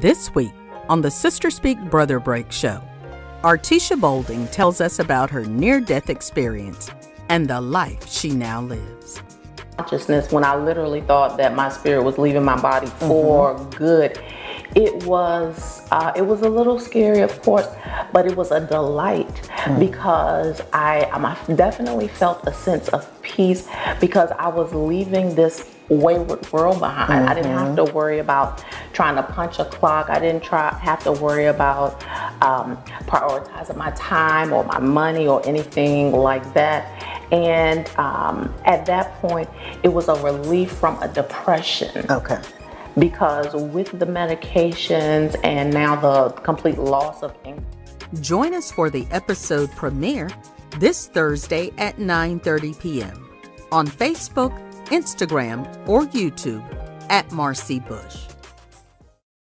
This week on the Sister Speak Brother Break show, Artisha Bolding tells us about her near death experience and the life she now lives. Consciousness, when I literally thought that my spirit was leaving my body for mm-hmm. good, it was uh, it was a little scary, of course, but it was a delight mm. because I, I definitely felt a sense of peace because I was leaving this wayward world behind. Mm-hmm. I didn't have mm-hmm. to worry about trying to punch a clock. I didn't try have to worry about um, prioritizing my time or my money or anything like that. And um, at that point, it was a relief from a depression. Okay. Because with the medications and now the complete loss of income. Join us for the episode premiere this Thursday at 9:30 p.m. on Facebook Instagram, or YouTube at Marcey Bush.